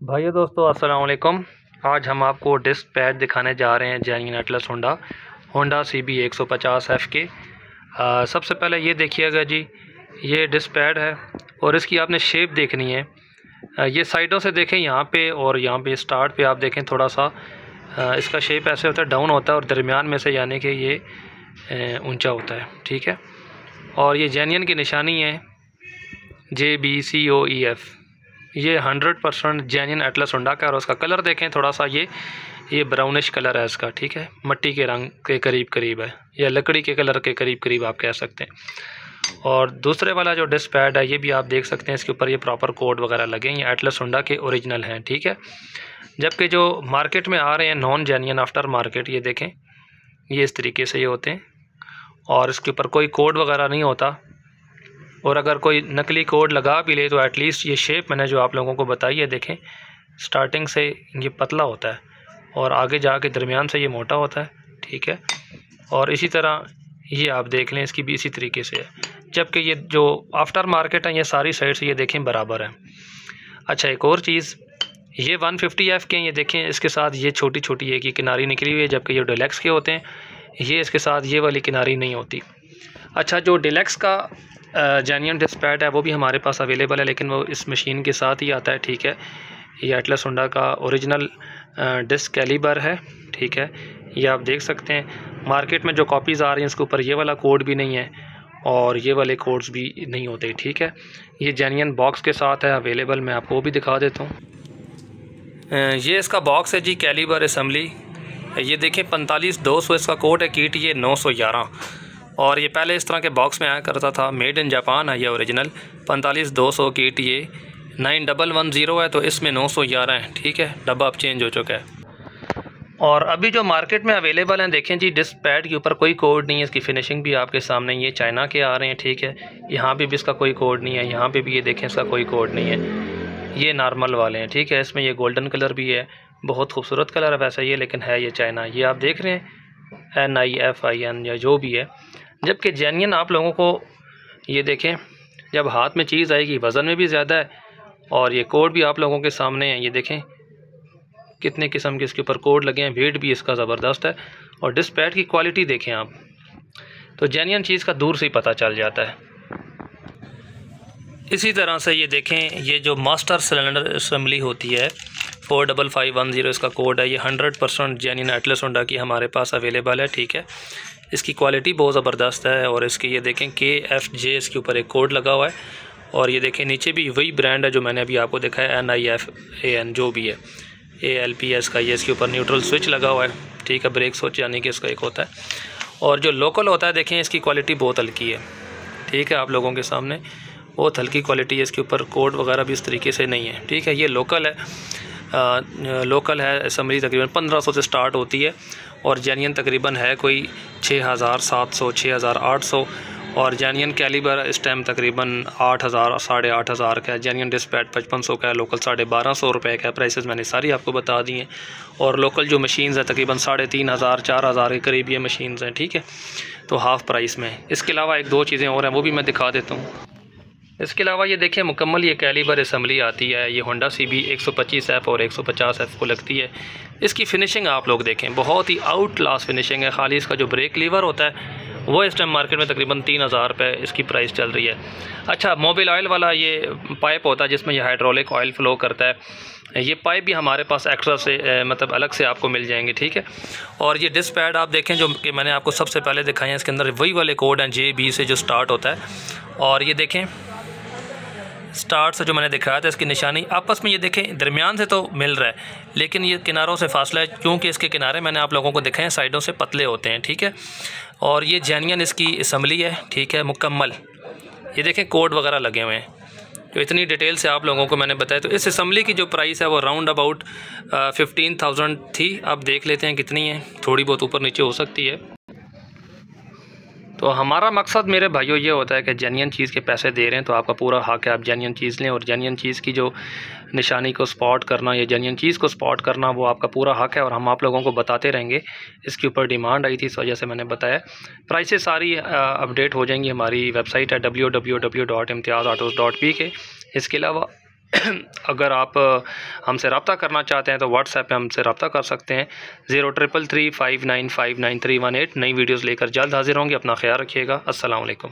भाइयों दोस्तों अस्सलाम वालेकुम। आज हम आपको डिस्क पैड दिखाने जा रहे हैं genuine Atlas Honda Honda CB B एक सौ पचास एफ़ के। सबसे पहले ये देखिएगा जी ये डिस्क पैड है और इसकी आपने शेप देखनी है। आ, ये साइडों से देखें यहाँ पे और यहाँ पे स्टार्ट पे आप देखें थोड़ा सा। आ, इसका शेप ऐसे होता है डाउन होता है और दरमियान में से यानी कि ये ऊँचा होता है ठीक है? और ये जैनियन की निशानी है J B C O E F ये hundred percent genuine Atlas Honda का और उसका कलर देखें थोड़ा सा ये ये ब्राउनिश कलर है इसका, ठीक है? मट्टी के रंग के करीब करीब है, या लकड़ी के कलर के करीब करीब आप कह सकते हैं। और दूसरे वाला जो डिस्क पैड है, ये भी आप देख सकते हैं, इसके ऊपर ये प्रॉपर कोड वगैरह लगे ये एटलस होंडा के ओरिजिनल हैं, ठीक है? जबकि जो मार्केट में आ रहे हैं नॉन जैनियन आफ्टर मार्केट ये देखें, ये इस तरीके से ये होते हैं। और इसके ऊपर कोई कोड वगैरह नहीं होता और अगर कोई नकली कोड लगा भी ले तो एटलीस्ट ये शेप मैंने जो आप लोगों को बताई है, देखें। स्टार्टिंग से ये पतला होता है और आगे जा के दरमियान से ये मोटा होता है, ठीक है? और इसी तरह ये आप देख लें, इसकी भी इसी तरीके से है। जबकि ये जो आफ्टर मार्केट है, ये सारी साइड से ये देखें बराबर है। अच्छा एक और चीज़, ये 150 फिफ्टी एफ़ के ये देखें, इसके साथ ये छोटी छोटी एक ही किनारी निकली हुई है, जबकि ये डिलेक्स के होते हैं। ये इसके साथ ये वाली किनारी नहीं होती। अच्छा जो डिलेक्स का जेन्यन डिस्पैट है, वो भी हमारे पास अवेलेबल है, लेकिन वो इस मशीन के साथ ही आता है, ठीक है? ये एटलस होंडा का ओरिजिनल डिस्क कैलिबर है, ठीक है? ये आप देख सकते हैं। मार्केट में जो कॉपीज़ आ रही हैं उसके ऊपर ये वाला कोड भी नहीं है और ये वाले कोड्स भी नहीं होते, ठीक है? ये जेनियन बॉक्स के साथ है, अवेलेबल, मैं आपको वो भी दिखा देता हूँ। ये इसका बॉक्स है जी कैलिबर असम्बली ये देखें पैंतालीस, दो सौ इसका कोड है कीट ये नौ सौ ग्यारह। और ये पहले इस तरह के बॉक्स में आया करता था। मेड इन जापान है ये ओरिजिनल पैंतालीस दो सौ की T A. Nine double one zero है तो इसमें नौ सौ ग्यारह है, ठीक है? डब्बा अब चेंज हो चुका है। और अभी जो मार्केट में अवेलेबल हैं, देखें जी डिस्क पैड के ऊपर कोई कोड नहीं है, इसकी फिनिशिंग भी आपके सामने ये चाइना के आ रहे हैं, ठीक है? यहाँ पे भी इसका कोई कोड नहीं है, यहाँ पे भी ये देखें, इसका कोई कोड नहीं है। ये नॉर्मल वाले हैं, ठीक है? इसमें ये गोल्डन कलर भी है। बहुत खूबसूरत कलर है, वैसा ये लेकिन है ये चाइना ये आप देख रहे हैं N I F I N या जो भी है। जबकि जेन्यन आप लोगों को ये देखें, जब हाथ में चीज़ आएगी, वज़न में भी ज़्यादा है और ये कोड भी आप लोगों के सामने है, ये देखें, कितने किस्म के इसके ऊपर कोड लगे हैं वेट भी इसका ज़बरदस्त है और डिस्पैड की क्वालिटी देखें आप तो जेन्यन चीज़ का दूर से ही पता चल जाता है। इसी तरह से ये देखें, ये जो मास्टर सिलेंडर असम्बली होती है four double five one zero इसका कोड है, ये hundred percent genuine Atlas Honda की हमारे पास अवेलेबल है, ठीक है? इसकी क्वालिटी बहुत ज़बरदस्त है और इसके ये देखें के एफ़ जे इसके ऊपर एक कोड लगा हुआ है। और ये देखें, नीचे भी वही ब्रांड है जो मैंने अभी आपको देखा है N I F A N जो भी है। ए एल पी एस का ये, इसके ऊपर न्यूट्रल स्विच लगा हुआ है। ठीक है ब्रेक स्विच यानी कि इसका एक होता है। और जो लोकल होता है, देखें, इसकी क्वालिटी बहुत हल्की है। ठीक है, आप लोगों के सामने। बहुत हल्की क्वालिटी है, इसके ऊपर कोड वगैरह भी इस तरीके से नहीं है। ठीक है, ये लोकल है। लोकल है असम्बली तकरीबन पंद्रह सौ से स्टार्ट होती है और जेनियन तकरीबन है कोई छः हज़ार सात सौ छः हज़ार आठ सौ और जेनियन कैलिबर इस टाइम तकरीबन आठ हज़ार, साढ़े आठ हज़ार का है। जेनियन डिस्पैट पचपन सौ का है लोकल साढ़े बारह सौ रुपये का है। प्राइसेस मैंने सारी आपको बता दी हैं। और लोकल जो मशीन्स हैं, तकरीबन साढ़े तीन हज़ार, चार हज़ार के करीब ये मशीन्स हैं, ठीक है? तो हाफ़ प्राइस में। इसके अलावा एक दो चीज़ें और हैं, वो भी मैं दिखा देता हूँ। इसके अलावा ये देखें मुकम्मल ये कैलीबर असम्बली आती है। ये होंडा सी बी एक सौ पच्चीस एफ़ और एक सौ पचास एफ़ को लगती है। इसकी फ़िनिशिंग आप लोग देखें, बहुत ही आउट क्लास फिनिशिंग है। खाली इसका जो ब्रेक लीवर होता है, वो इस टाइम मार्केट में तकरीबन तीन हज़ार रुपये इसकी प्राइस चल रही है। अच्छा मोबिल ऑयल वाला ये पाइप होता है, जिसमें यह हाइड्रोलिक ऑयल फ़्लो करता है। ये पाइप भी हमारे पास एक्स्ट्रा से मतलब अलग से आपको मिल जाएँगे, ठीक है? और ये डिस्क पैड आप देखें, जो कि मैंने आपको सबसे पहले दिखाए हैं, इसके अंदर वही वाले कोड हैं जे बी से जो स्टार्ट होता है। और ये देखें स्टार्ट से जो मैंने दिखाया था, इसकी निशानी आपस में ये देखें, दरमियान से तो मिल रहा है, लेकिन ये किनारों से फासला है, क्योंकि इसके किनारे मैंने आप लोगों को दिखाए हैं, साइडों से पतले होते हैं, ठीक है? और ये जैनियन इसकी इसम्बली है, ठीक है, मुकम्मल। ये देखें, कोड वगैरह लगे हुए हैं। तो इतनी डिटेल से आप लोगों को मैंने बताया तो इस असम्बली की जो प्राइस है, वो राउंड अबाउट फिफ्टीन थाउज़ेंड थी। आप देख लेते हैं कितनी है, थोड़ी बहुत ऊपर नीचे हो सकती है। तो हमारा मकसद मेरे भाइयों, ये होता है कि जेनियन चीज़ के पैसे दे रहे हैं तो आपका पूरा हक है, आप जेनियन चीज़ लें और जेनियन चीज़ की जो निशानी को स्पॉट करना या जेनियन चीज़ को स्पॉट करना, वो आपका पूरा हक है और हम आप लोगों को बताते रहेंगे। इसके ऊपर डिमांड आई थी, इस वजह से मैंने बताया। प्राइसेस सारी अपडेट हो जाएँगी हमारी वेबसाइट है W W W dot Imtiaz dot P K. इसके अलावा अगर आप हमसे रबता करना चाहते हैं तो व्हाट्सएप पे हमसे रबता कर सकते हैं। Zero triple three five nine five nine three one eight नई वीडियोज़ लेकर जल्द हाजिर होंगे। अपना ख्याल रखिएगा। अस्सलाम वालेकुम